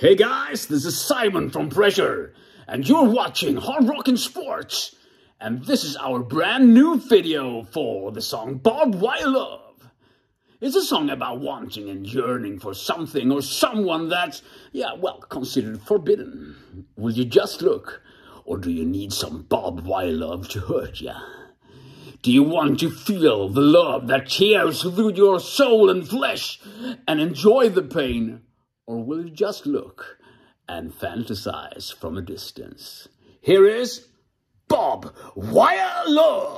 Hey guys, this is Simon from Pressure, and you're watching Hard Rockin' Sports. And this is our brand new video for the song Barbed Wire Love. It's a song about wanting and yearning for something or someone that's, yeah, well, considered forbidden. Will you just look, or do you need some barbed wire love to hurt ya? Do you want to feel the love that tears through your soul and flesh and enjoy the pain? Or will you just look and fantasize from a distance? Here is Barb Wire Love.